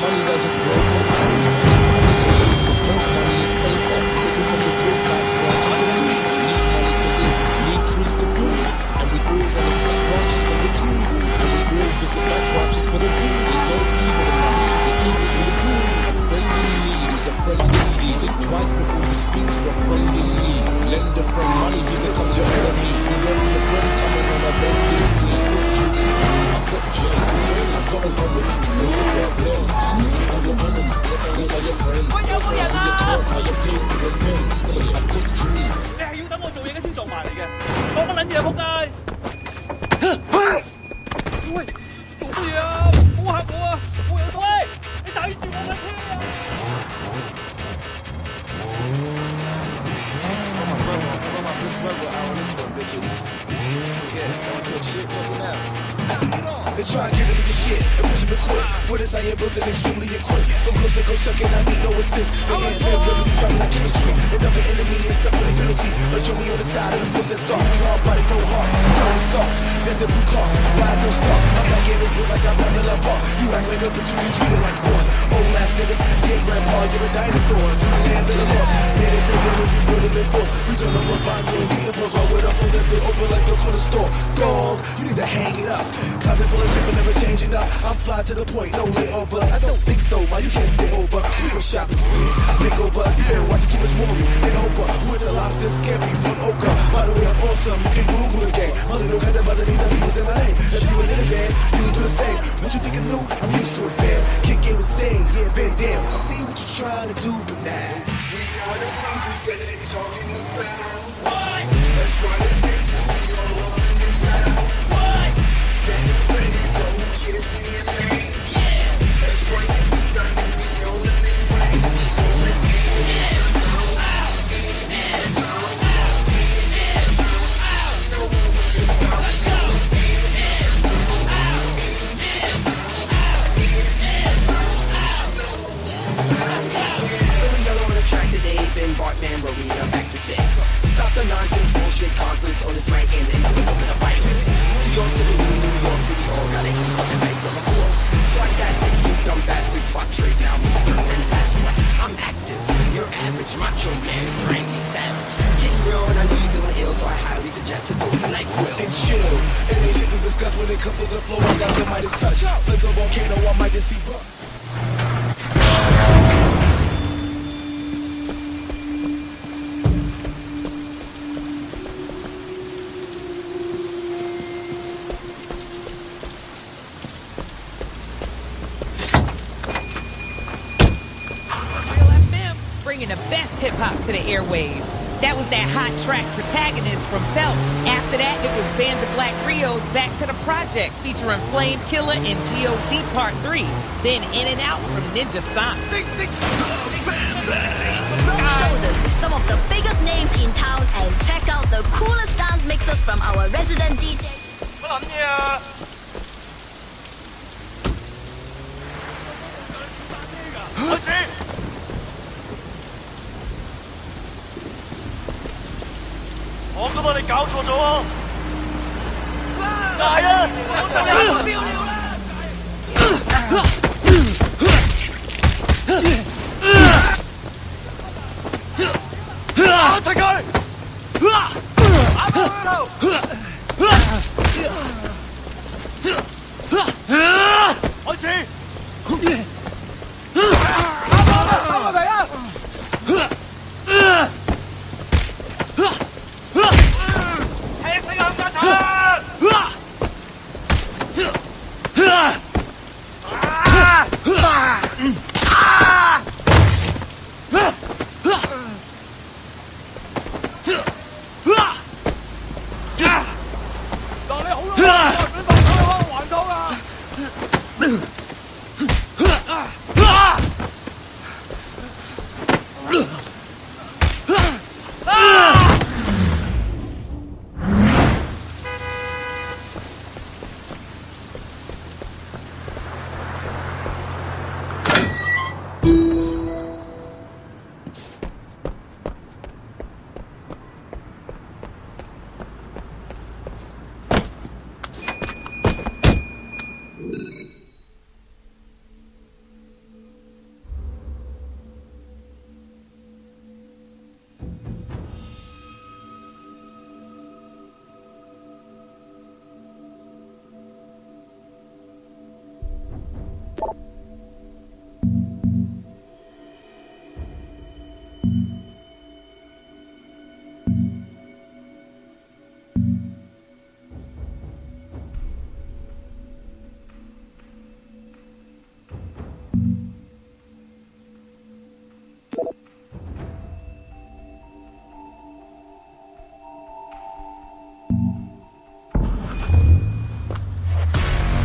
money doesn't grow countries. I disagree because most money is paper, taken from the good like branches of leaves. Need money to live, need trees to breathe, and we all wanna snap branches from the trees, and we all visit back branches for the breeze. There's no evil in money, the evil's in the. A friendly need is a friendly deed. Think twice before you speak to a friend in need. Lend a friend money, he becomes your enemy. But when your friends coming on a bending knee, I've got James, I've got a woman, 喂，有冇人啊？你係要等我做嘢先做埋嚟嘅。我唔忍住啊，仆街！They try to get into the shit and push me quick. For this, I am built and extremely equipped. From coast to coast, shucking, I need no assist. The hands and remedy, trying like chemistry. And up an enemy and suffer the penalty. A journey on the side of the force that's dark. All body, no heart. Tony Starks, desert blue cars, rise and stars. I'm back in this bitch like I'm Pamela Park. You act like a bitch, you can treat it like one. Old ass niggas, yeah, grandpa, you're a dinosaur. You the land of the lost. Man, it's a damage, you build it in force. We turn up a bond, you'll store. Dog, you need to hang it up. Closet full of shit, but never changing up. I'm fly to the point, no layover. I don't think so, why you can't stay over? We go shopping sprees, makeover. You better watch it, too much movie and over. With the lobster scampi from Oka. By the way, I'm awesome, you can Google the game. My little cousin buzzing, he's up using my name. If you was in his bands, you would do the same. What you think is new? I'm used to it, fam. Kick game insane, yeah, Van Damme. I see what you're trying to do, but nah. We are the ninjas that they talking about. When to the flow. I got the Midas touch. Flip the volcano, I might just see. Bro. Bringing the best hip hop to the airwaves. That was that hot track protagonist from Felt. After that, it was Band of Black Rios Back to the Project featuring Flame Killer and G.O.D. Part 3. Then In and Out from Ninja Sonic. shoulders with some of the biggest names in town and check out the coolest dance mixes from our resident DJ. 搞錯咗啊，嗱係啊！我好憎你，我唔知邊啊尿啦。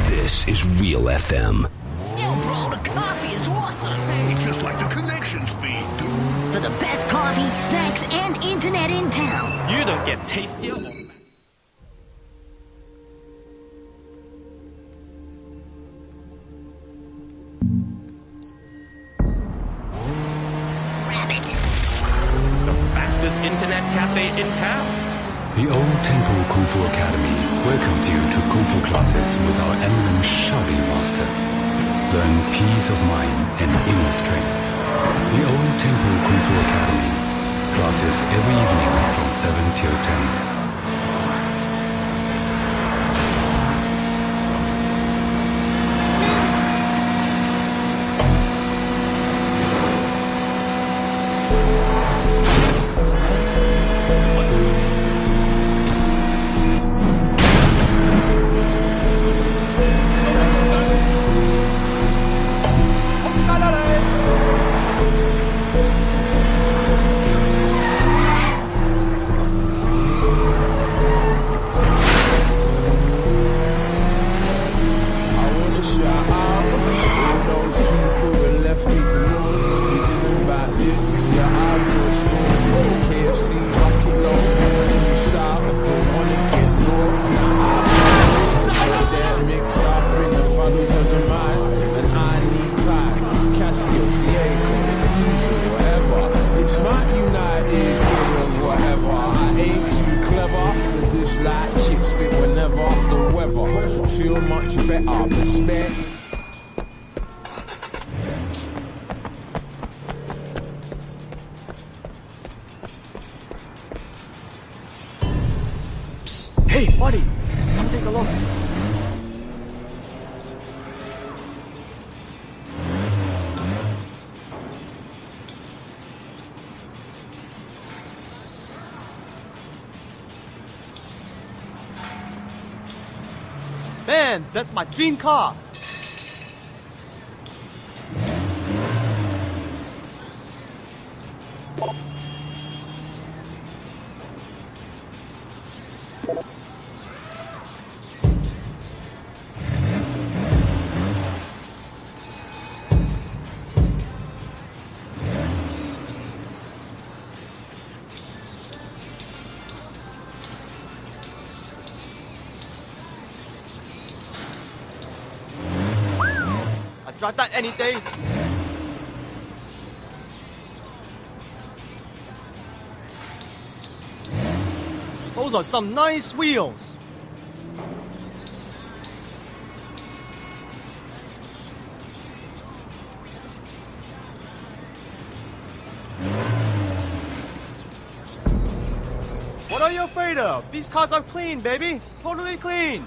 ！This is Real FM. Yo, bro, the coffee is awesome. Hey, just like the connection speed, dude. For the best coffee, snacks, and internet in town. You don't get tastier. Temple Kung Fu Academy welcomes you to Kung Fu classes with our eminent Shaolin master. Learn peace of mind and inner strength. The Old Temple Kung Fu Academy. Classes every evening from 7 till 10. Respect. Hey, buddy, come take a look. Man, that's my dream car. I drive that any day. Those are some nice wheels. What are you afraid of? These cars are clean, baby. Totally clean.